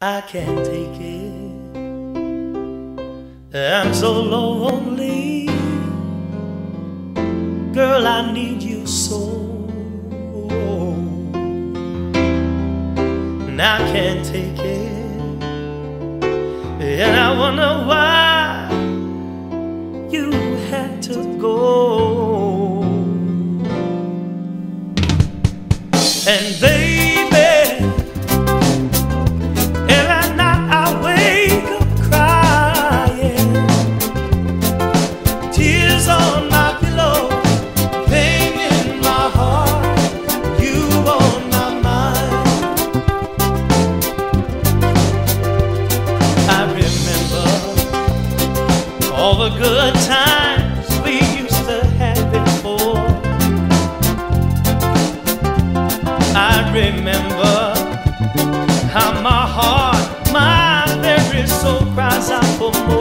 I can't take it. I'm so lonely. Girl, I need you so. And I can't take it. And I wonder why you had to go. And then the good times we used to have before. I remember how my heart, my very soul cries out for more.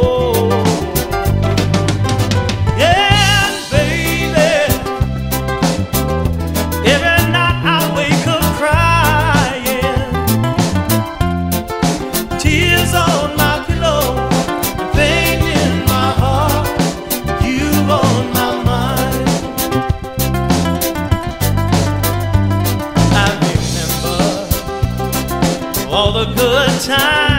all the good times.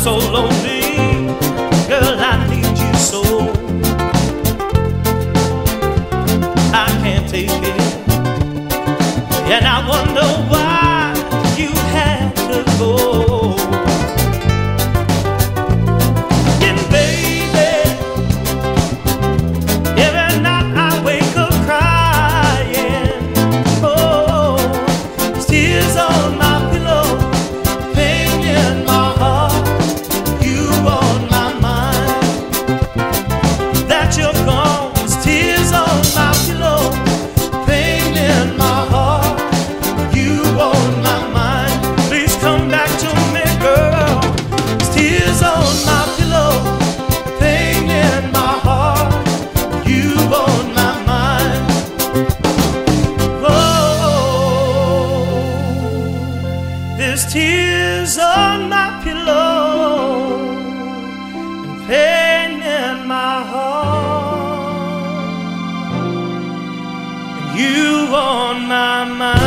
so lonely. Girl, I need you so. I can't take it. And I wonder why. there's tears on my pillow and pain in my heart, and you on my mind.